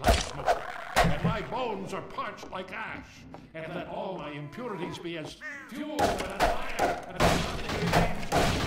like smoke, and my bones are parched like ash, and let all my impurities be as fuel and fire, and nothing remains.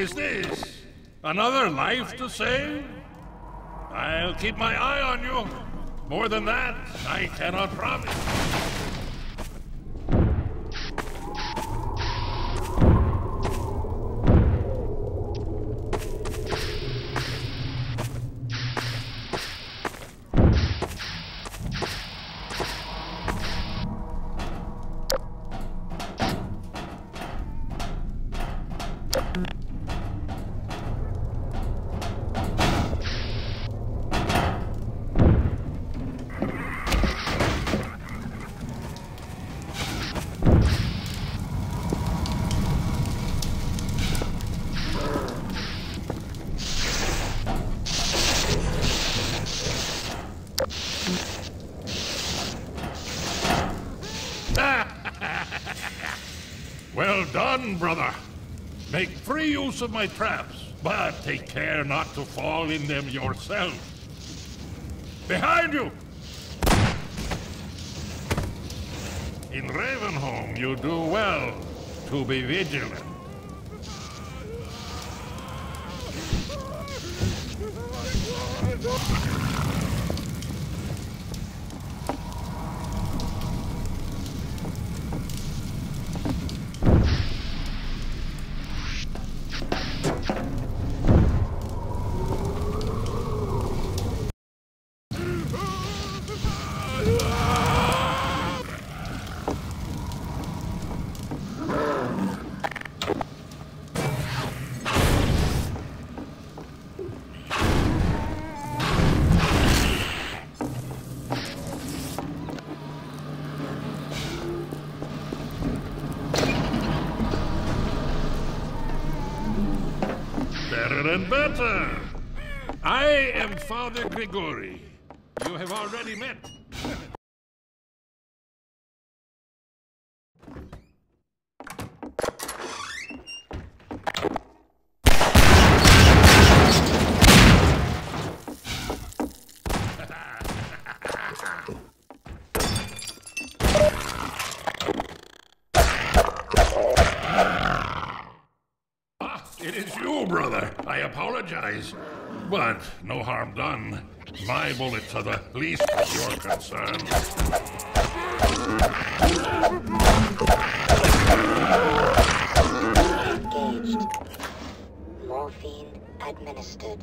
Is this? Another life to save? I'll keep my eye on you. More than that, I cannot promise. Well done, brother. Make free use of my traps, but take care not to fall in them yourself. Behind you! In Ravenholm, you do well to be vigilant. Better and better. I am Father Grigori. You have already met. eyes. But no harm done. My bullets are the least of your concern. Engaged. Morphine administered.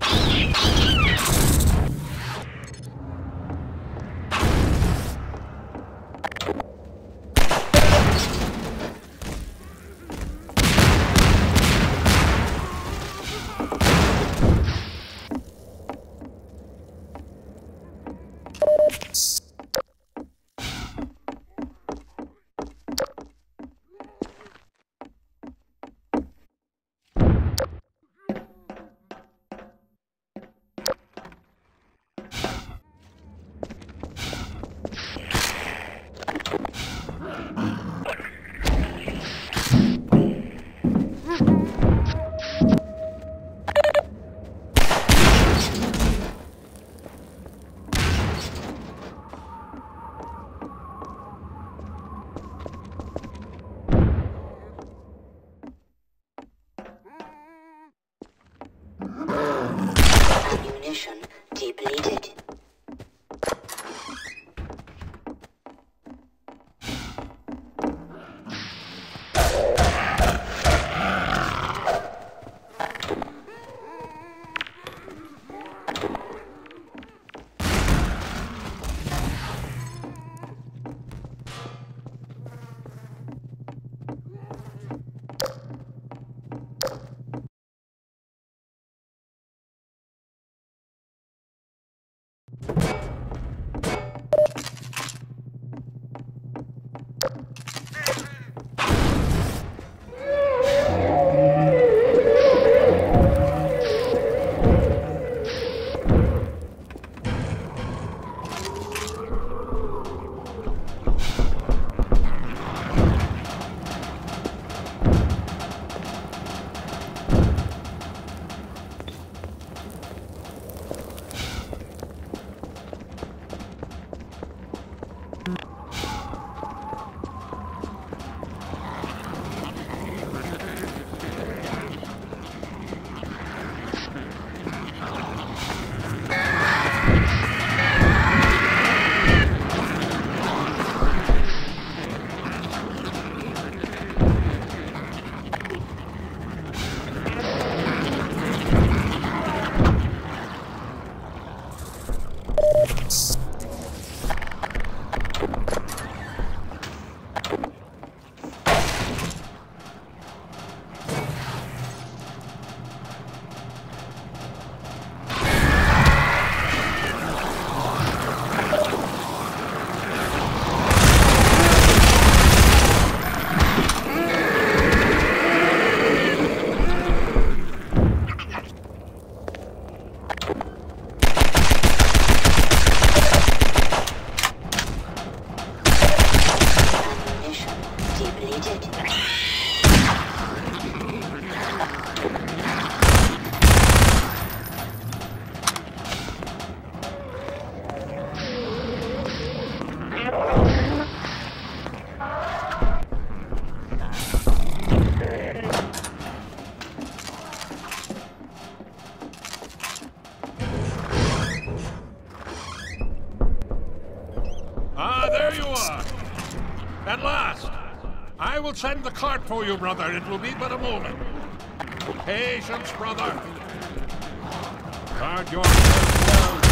Ammunition send the cart for you, brother. It will be but a moment. Patience, brother. Guard yourself well.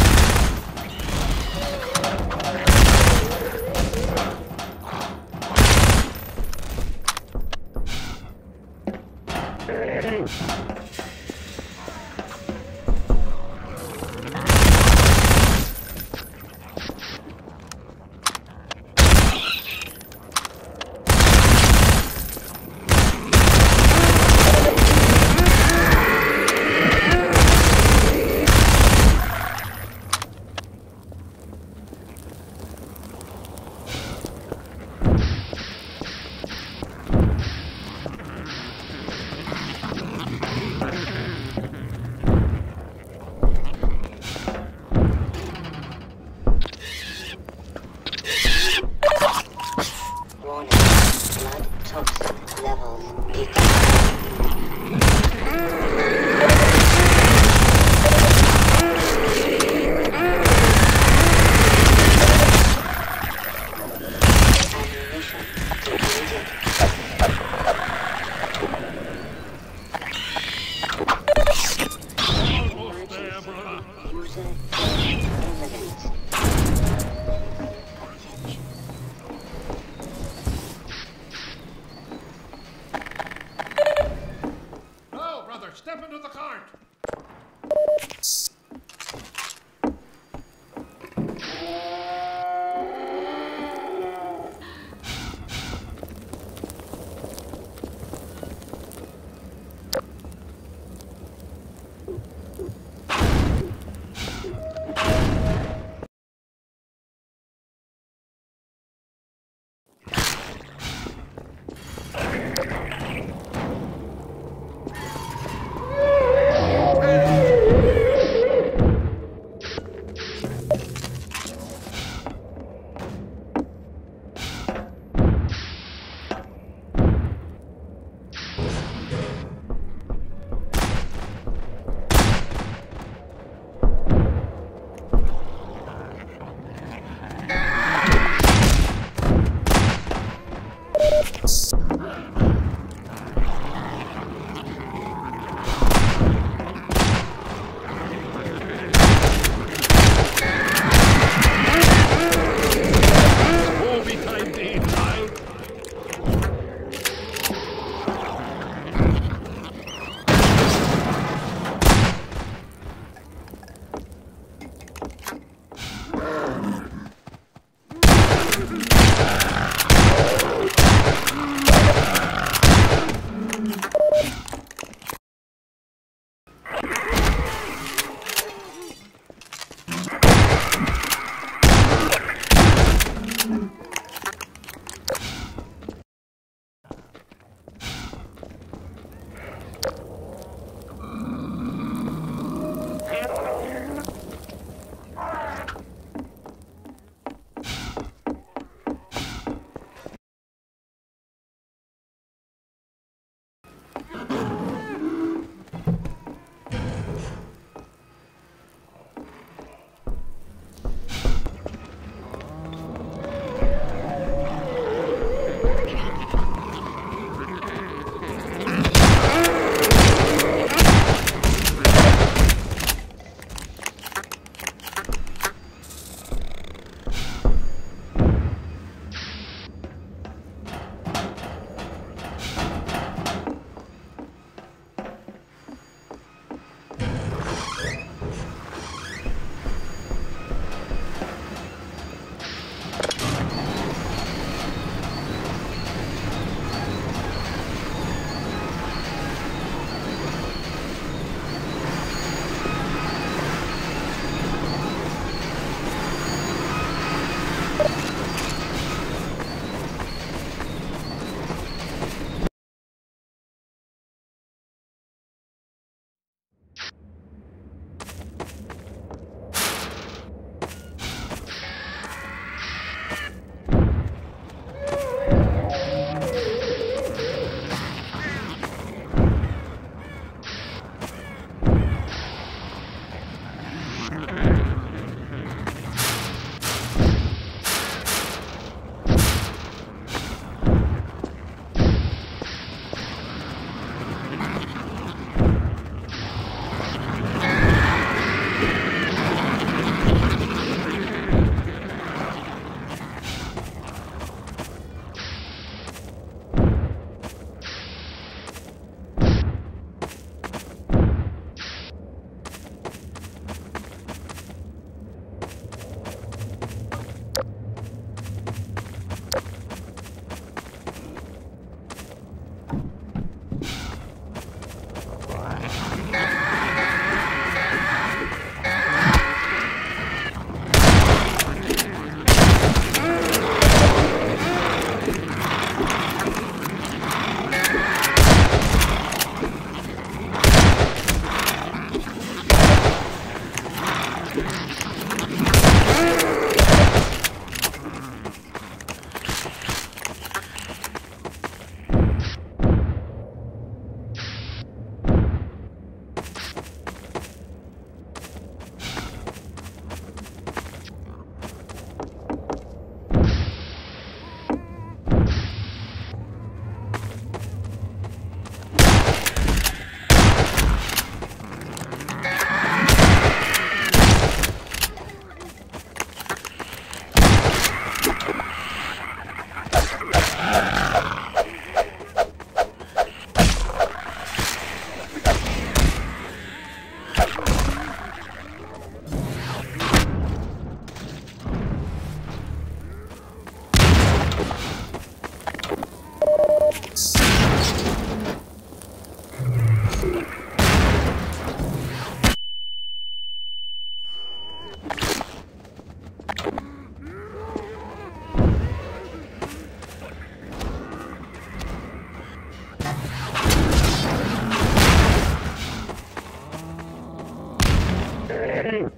Warning.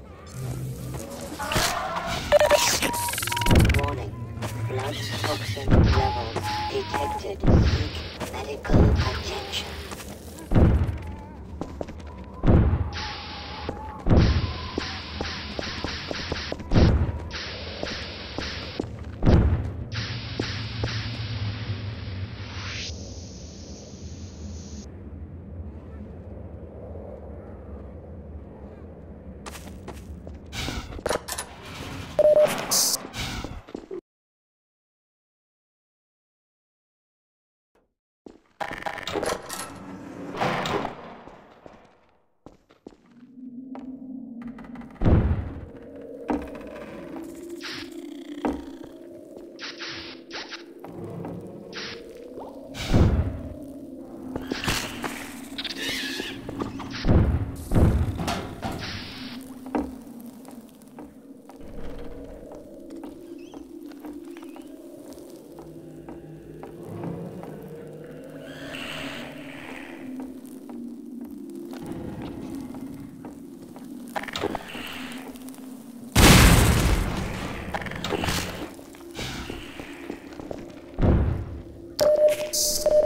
Blood toxin levels detected. Seek medical attention. next.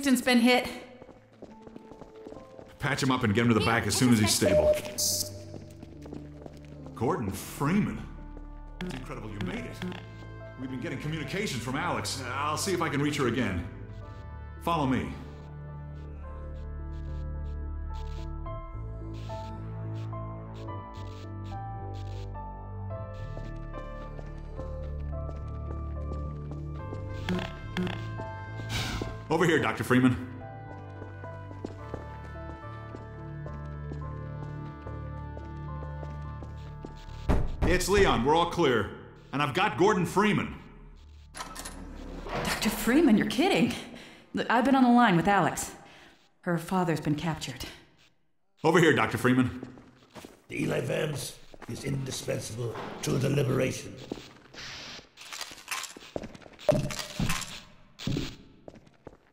Been hit. Patch him up and get him to the back as soon as he's stable. Gordon Freeman. It's incredible you made it. We've been getting communications from Alyx. I'll see if I can reach her again. Follow me. Over here, Dr. Freeman. It's Leon. We're all clear. And I've got Gordon Freeman. Dr. Freeman, you're kidding. Look, I've been on the line with Alyx. Her father's been captured. Over here, Dr. Freeman. Eli Vance is indispensable to the liberation.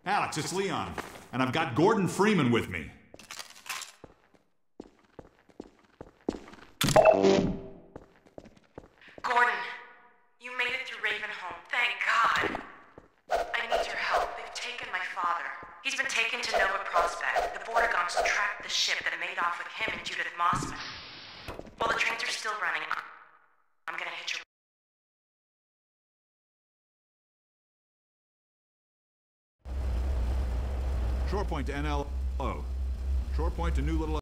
Alyx, it's Leon. And I've got Gordon Freeman with me. To NLO. Shorepoint to New Little